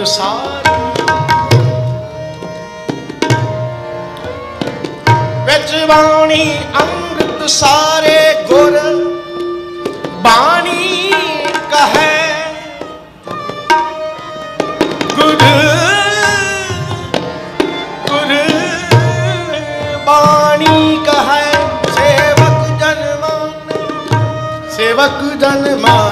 ਸੰਸਾਰ ਵਿੱਚ ਬਾਣੀ ਅੰਮ੍ਰਿਤ ਸਾਰੇ ਗੁਰ, ਬਾਣੀ ਕਹੈ। ਗੁਰ ਗੁਰ, ਬਾਣੀ ਕਹੈ। ਸੇਵਕ ਜਨਮਾਨ ਸੇਵਕ ਜਨਮਾਨ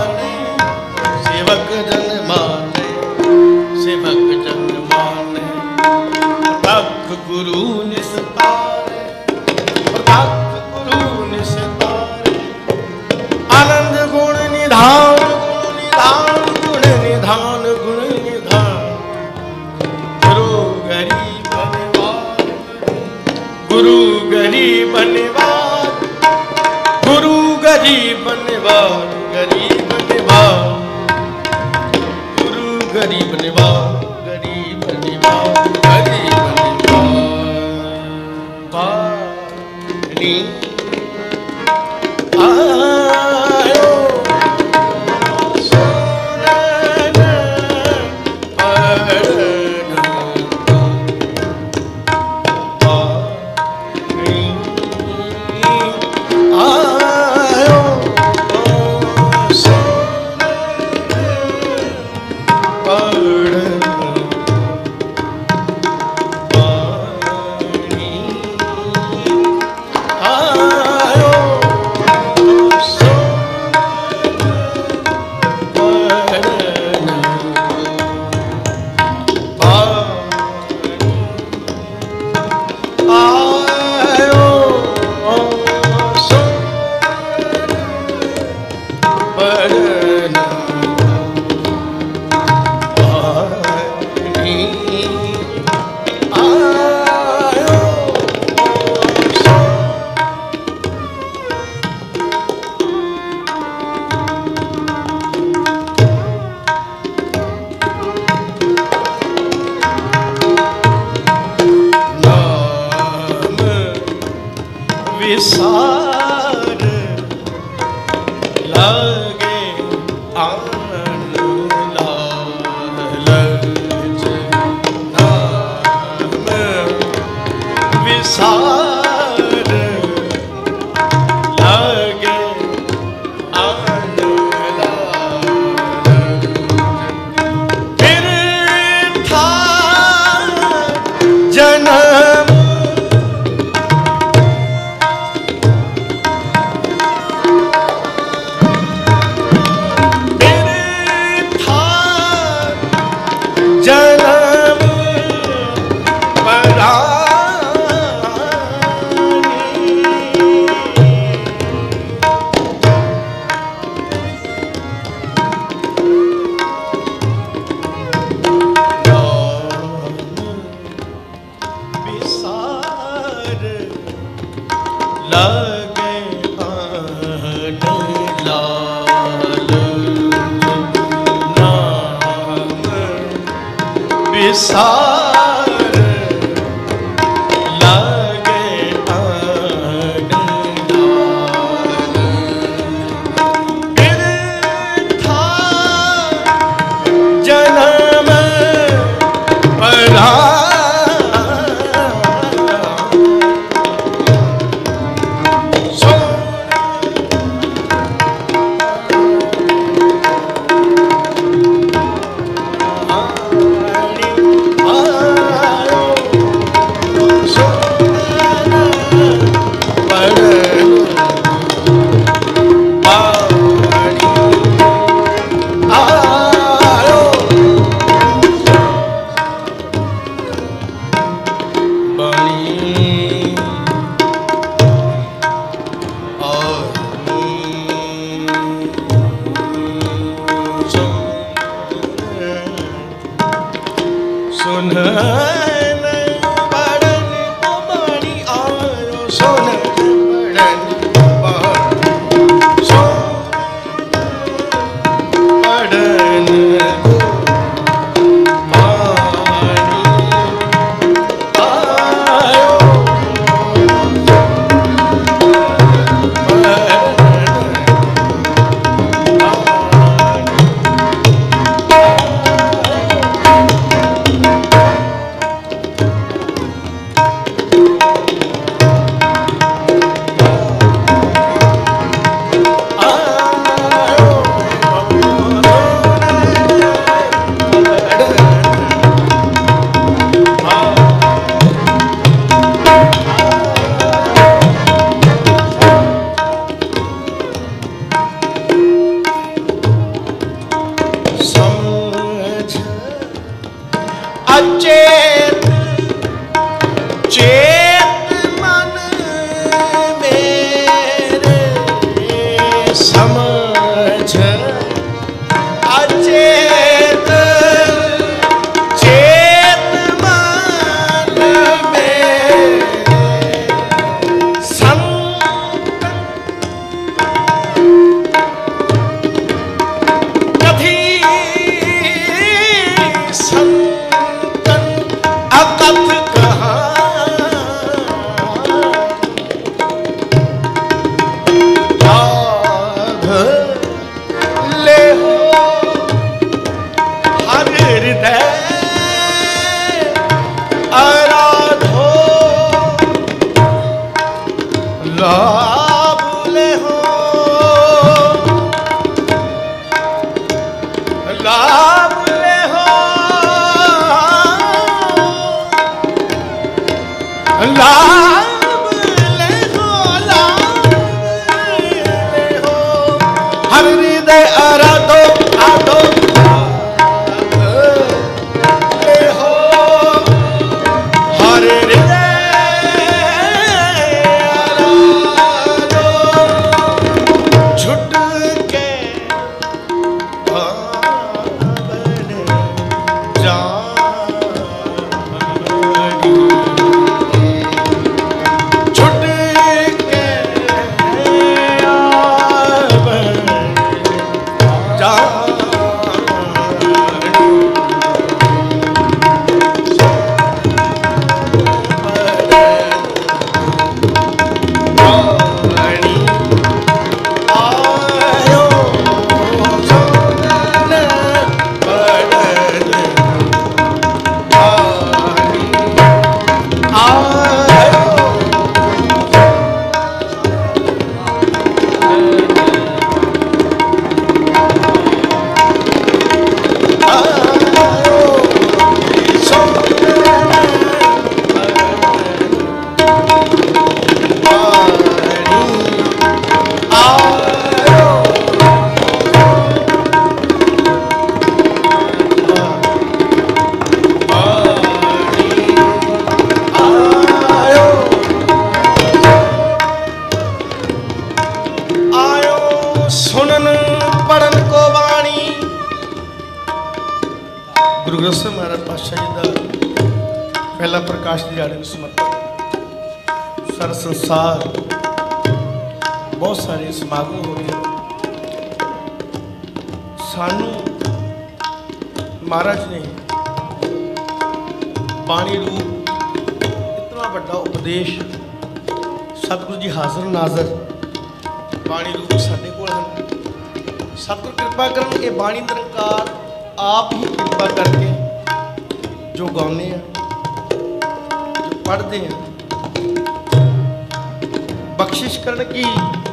ਬਖਸ਼ਿਸ਼ ਕਰਨ ਕੀ?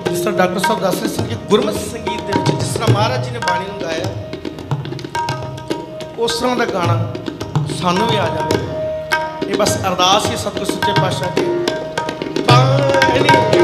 ਜਿਸ ਤਰ੍ਹਾਂ ਡਾਕਟਰ ਸਾਹਿਬ ਦੱਸ ਰਹੇ ਸੀ ਕਿ ਗੁਰਮਤ ਸੰਗੀਤ ਦੇ ਵਿੱਚ ਜਿਸ ਤਰ੍ਹਾਂ ਮਹਾਰਾਜ ਜੀ ਨੇ ਬਾਣੀ ਨੂੰ ਗਾਇਆ, ਉਸ ਤਰ੍ਹਾਂ ਦਾ ਗਾਣਾ ਸਾਨੂੰ ਵੀ ਆ ਜਾਵੇ ਇਹ ਬਸ ਅਰਦਾਸ ਹੀ ਸਤਿਗੁਰ ਸੱਚੇ ਪਾਤਸ਼ਾਹ ਦੀ। ਬਾਣੀ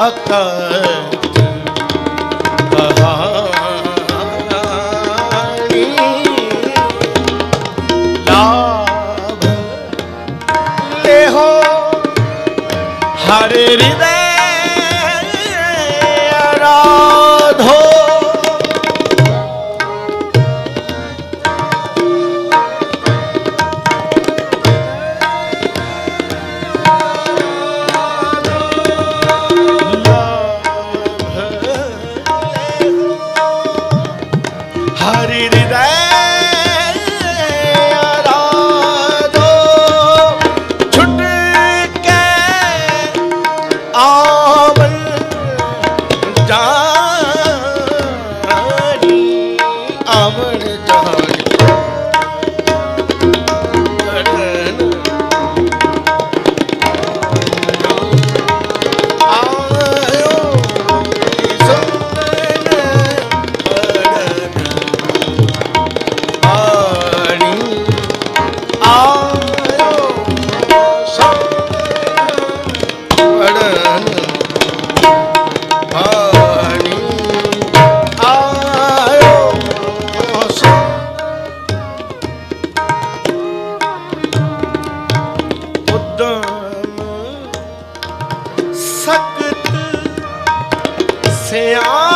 ਅਕਲ ਕਹਾ 沈阳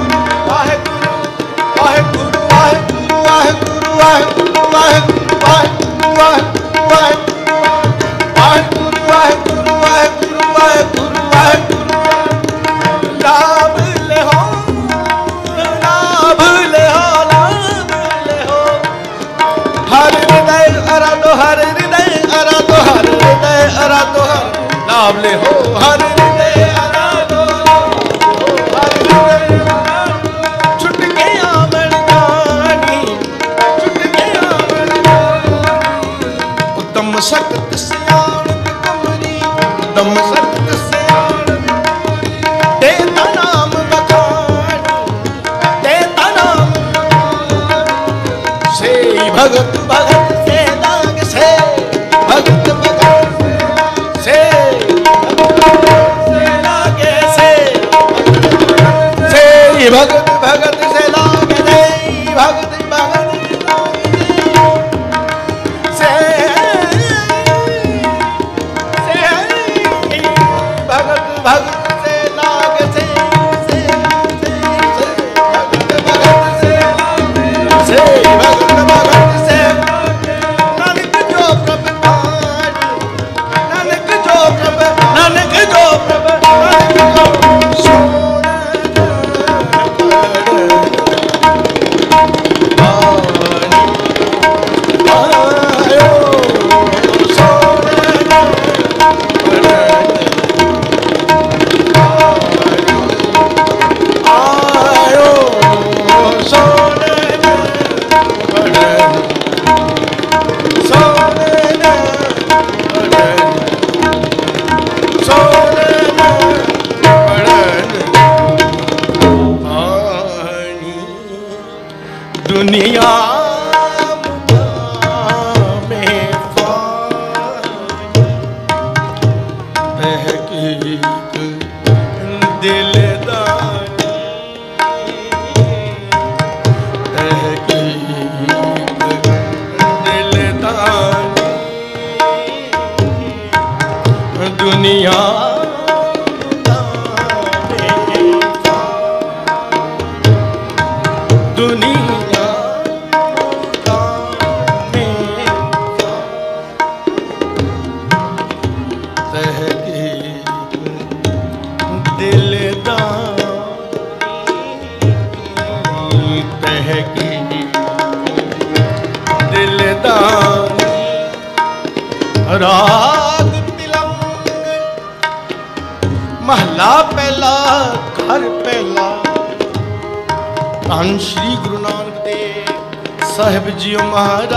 ਸਾਹਿਬ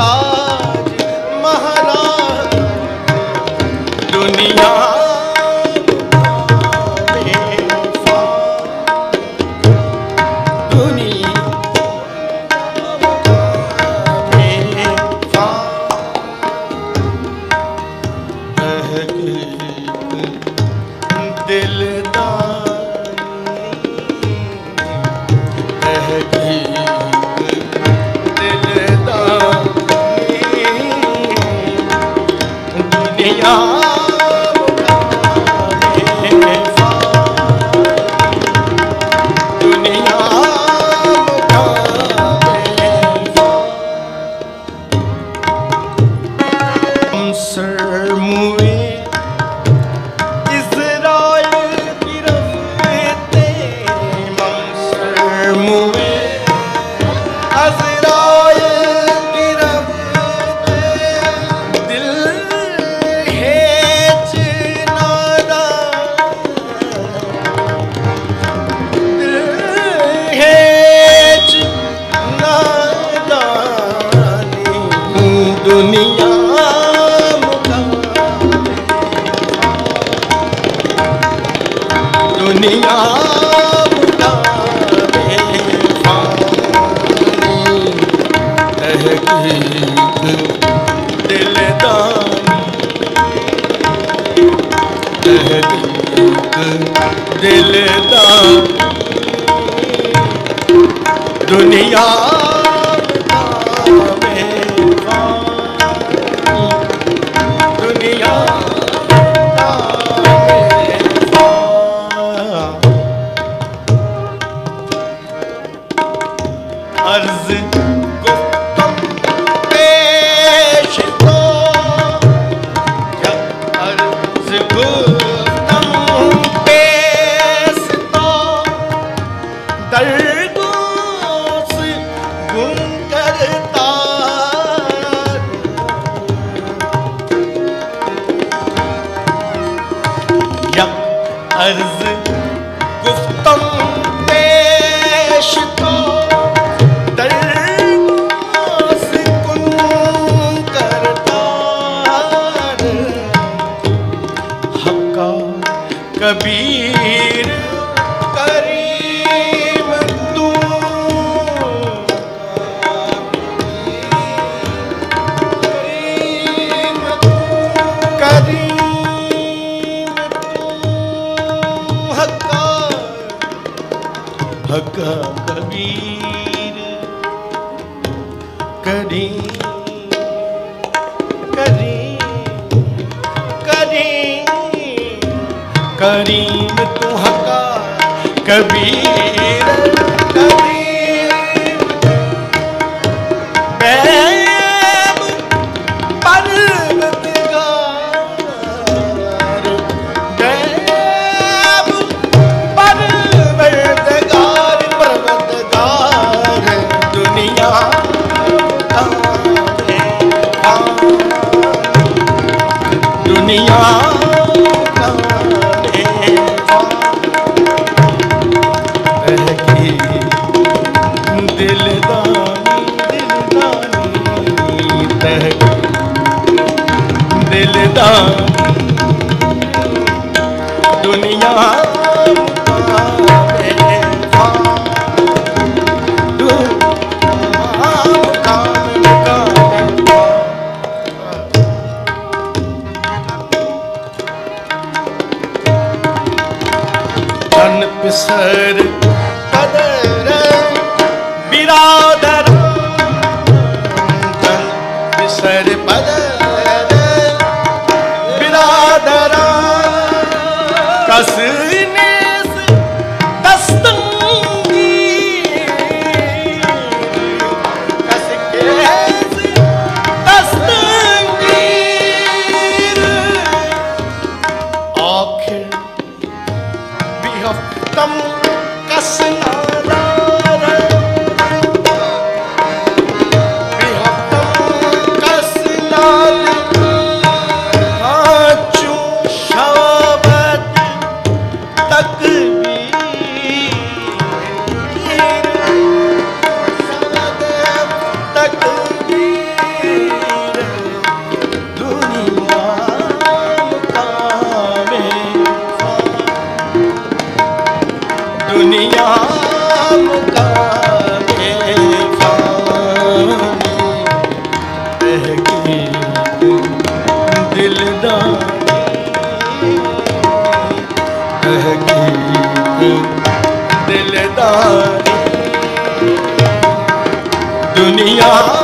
दुनिया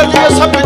कर दिया सब